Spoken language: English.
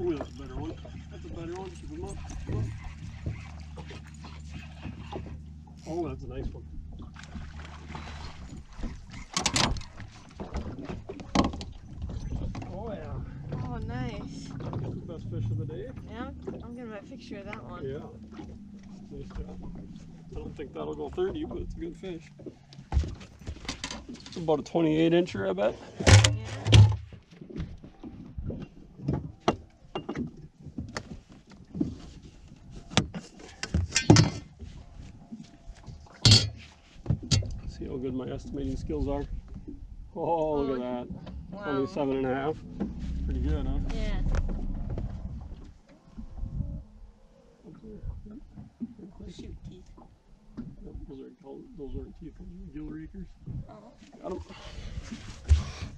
Oh, that's a better one. That's a better one. Keep 'em up. Keep 'em up. Oh, that's a nice one. Oh yeah. Oh, nice. Got the best fish of the day. Yeah, I'm getting my picture of that one. Yeah. Nice job. I don't think that'll go 30, but it's a good fish. It's about a 28 incher, I bet. See how good my estimating skills are. Oh, look at oh, that. Wow. 27 and a half. Pretty good, huh? Yeah. Shoot teeth. Those are called, those aren't teeth, those are gill rakers. Oh. Got 'em.